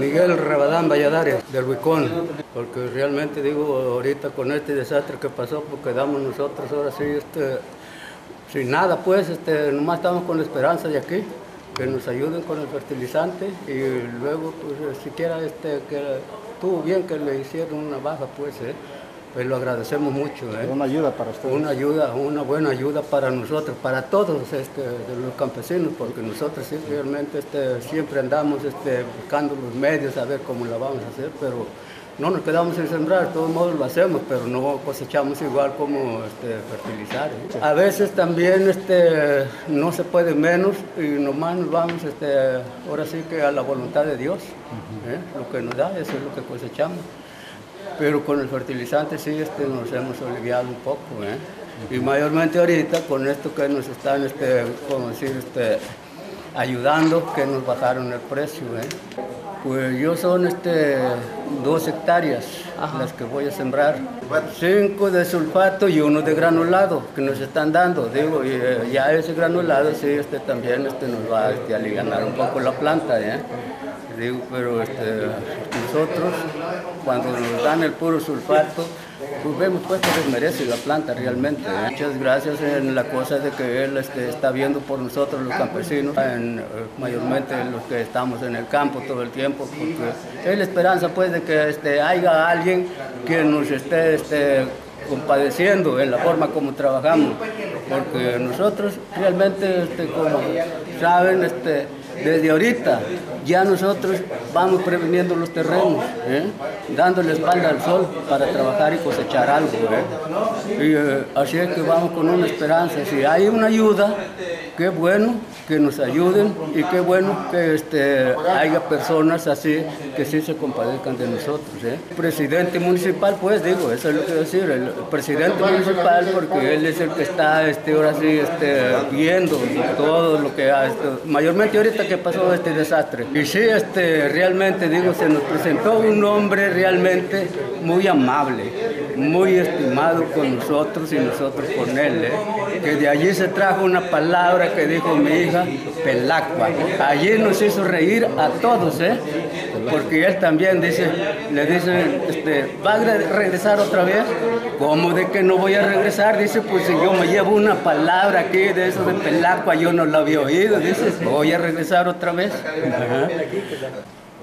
Miguel Rabadán Valladares, del Huicón, porque realmente digo, ahorita con este desastre que pasó, pues quedamos nosotros ahora sí, este, sin nada, pues, este, nomás estamos con la esperanza de aquí, que nos ayuden con el fertilizante y luego, pues, siquiera, este, que estuvo bien que le hicieron una baja, pues, eh, pues lo agradecemos mucho. ¿eh? Una ayuda para ustedes. Una ayuda, una buena ayuda para nosotros, para todos este, los campesinos, porque nosotros sí, realmente este, siempre andamos este, buscando los medios a ver cómo la vamos a hacer, pero no nos quedamos sin sembrar, de todos modos lo hacemos, pero no cosechamos igual como este, fertilizar. ¿eh? A veces también este, no se puede menos y nomás nos vamos este, ahora sí que a la voluntad de Dios. ¿eh? Lo que nos da, eso es lo que cosechamos. Pero con el fertilizante sí este, nos hemos aliviado un poco. ¿eh? Y mayormente ahorita con esto que nos están, este, como decir, este, ayudando, que nos bajaron el precio. ¿eh? Pues yo son este, dos hectáreas las que voy a sembrar. Cinco de sulfato y uno de granulado que nos están dando. Digo, y, eh, ya ese granulado sí este, también este, nos va este, a aliviar un poco la planta. ¿eh? Digo, pero este, nosotros cuando nos dan el puro sulfato, pues vemos pues que desmerece la planta realmente. ¿eh? Muchas gracias en la cosa de que él este, está viendo por nosotros los campesinos, en, eh, mayormente los que estamos en el campo todo el tiempo, porque es la esperanza pues de que este, haya alguien que nos esté este, compadeciendo en la forma como trabajamos, porque nosotros realmente, este, como saben, este, desde ahorita ya nosotros vamos previniendo los terrenos, ¿eh? dándole espalda al sol para trabajar y cosechar algo. ¿eh? Y, eh, así es que vamos con una esperanza. Si hay una ayuda, qué bueno que nos ayuden y qué bueno que este, haya personas así que sí se compadezcan de nosotros. ¿eh? Presidente municipal, pues digo, eso es lo que decir, presidente municipal porque él es el que está este, ahora sí este, viendo todo lo que ha, este, mayormente ahorita que pasó este desastre. Y sí, este, realmente digo, se nos presentó un hombre realmente muy amable, muy estimado con nosotros y nosotros con él. ¿eh? Que de allí se trajo una palabra que dijo mi hija, pelacua. Allí nos hizo reír a todos, ¿eh? porque él también dice, le dice, este, ¿va a regresar otra vez? ¿Cómo de que no voy a regresar? Dice, pues si yo me llevo una palabra aquí de eso de pelacua, yo no la había oído, dice, voy a regresar otra vez. Ajá.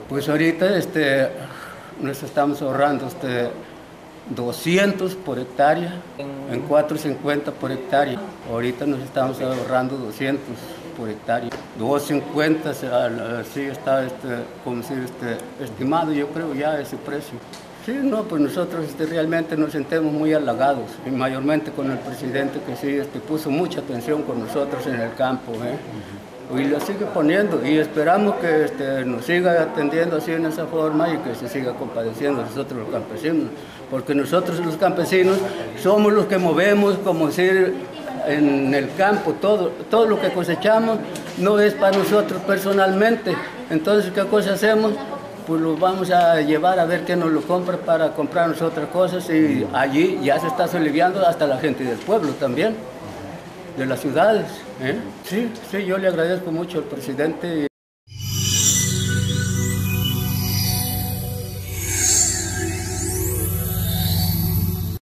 Pues ahorita este, nos estamos ahorrando este, 200 por hectárea, en 4.50 por hectárea. Ahorita nos estamos ahorrando 200 por hectárea. 2.50 sí está este, como decir, este, estimado, yo creo ya ese precio. Sí, no, pues nosotros este, realmente nos sentimos muy halagados, y mayormente con el presidente que sí este, puso mucha atención con nosotros en el campo. ¿eh? Y lo sigue poniendo y esperamos que este, nos siga atendiendo así en esa forma y que se siga compadeciendo nosotros los campesinos, porque nosotros los campesinos somos los que movemos, como decir, en el campo, todo, todo lo que cosechamos no es para nosotros personalmente, entonces ¿qué cosa hacemos? Pues lo vamos a llevar a ver qué nos lo compra para comprarnos otras cosas y allí ya se está aliviando hasta la gente del pueblo también de las ciudades. ¿eh? Sí, sí, yo le agradezco mucho al presidente y